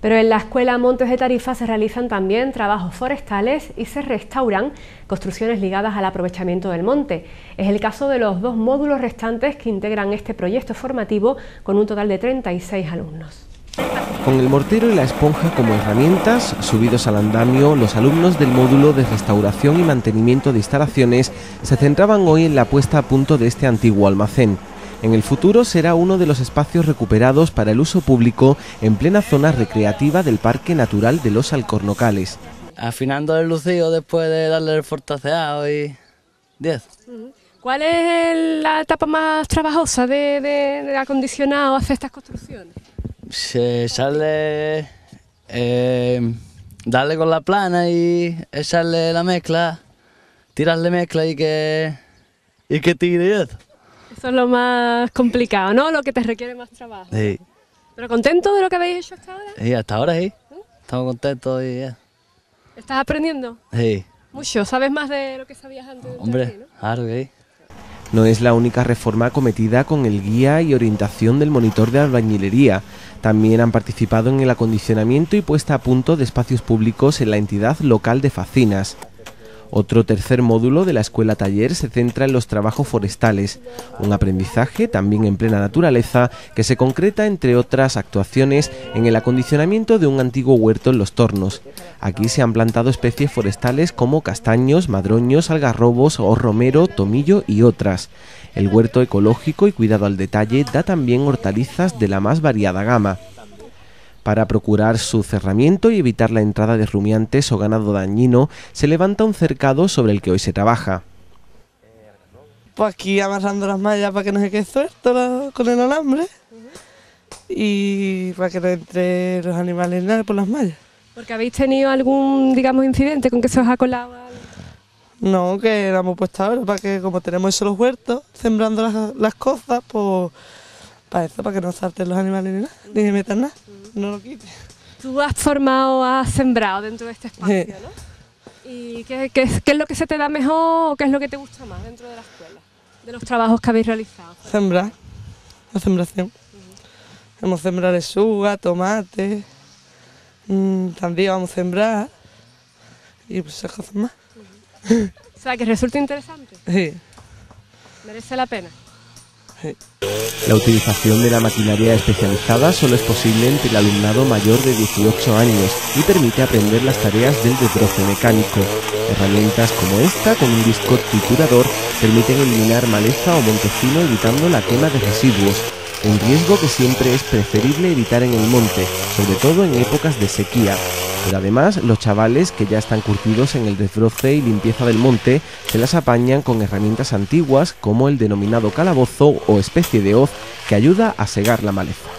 Pero en la Escuela Montes de Tarifa se realizan también trabajos forestales y se restauran construcciones ligadas al aprovechamiento del monte. Es el caso de los dos módulos restantes que integran este proyecto formativo con un total de 36 alumnos. Con el mortero y la esponja como herramientas, subidos al andamio, los alumnos del módulo de restauración y mantenimiento de instalaciones se centraban hoy en la puesta a punto de este antiguo almacén. En el futuro será uno de los espacios recuperados para el uso público en plena zona recreativa del Parque Natural de los Alcornocales. Afinando el lucido después de darle el fortaceado y 10. ¿Cuál es la etapa más trabajosa de, de, acondicionado hacer estas construcciones? Se sale eh, darle con la plana y echarle la mezcla, tirarle mezcla y que y que tire eso. Es lo más complicado, ¿no? Lo que te requiere más trabajo. Sí. ¿Pero contento de lo que habéis hecho hasta ahora? Sí, hasta ahora sí. Estamos contentos y ya. ¿Estás aprendiendo? Sí. Mucho. ¿Sabes más de lo que sabías antes? Hombre, ¿no? claro que sí. No es la única reforma acometida con el guía y orientación del monitor de albañilería. También han participado en el acondicionamiento y puesta a punto de espacios públicos en la entidad local de Facinas. Otro tercer módulo de la escuela taller se centra en los trabajos forestales, un aprendizaje también en plena naturaleza que se concreta entre otras actuaciones en el acondicionamiento de un antiguo huerto en los tornos. Aquí se han plantado especies forestales como castaños, madroños, algarrobos o romero, tomillo y otras. El huerto ecológico y cuidado al detalle da también hortalizas de la más variada gama para procurar su cerramiento y evitar la entrada de rumiantes o ganado dañino, se levanta un cercado sobre el que hoy se trabaja. Pues aquí amarrando las mallas para que no se quede suelto con el alambre y para que no entre los animales nada por las mallas. ¿Porque habéis tenido algún, digamos, incidente con que se os ha colado? No, que la hemos puesto ahora para que como tenemos eso los huertos, sembrando las, las cosas, pues para eso, para que no salten los animales ni nada, ni se metan nada no lo quite. Tú has formado, has sembrado dentro de este espacio, ¿no? ¿Y qué, qué, qué, es lo que se te da mejor o qué es lo que te gusta más dentro de la escuela? De los trabajos que habéis realizado. Sembrar, la sembración. Uh -huh. Hemos sembrado lechuga, tomate, mmm, también vamos a sembrar y pues esas cosas más. Uh -huh. o sea, que resulta interesante. Sí. Merece la pena. La utilización de la maquinaria especializada solo es posible entre el alumnado mayor de 18 años y permite aprender las tareas del desbroce mecánico. Herramientas como esta, con un disco triturador, permiten eliminar maleza o montecino evitando la quema de residuos, un riesgo que siempre es preferible evitar en el monte, sobre todo en épocas de sequía. Además, los chavales que ya están curtidos en el desbroce y limpieza del monte se las apañan con herramientas antiguas como el denominado calabozo o especie de hoz que ayuda a segar la maleza.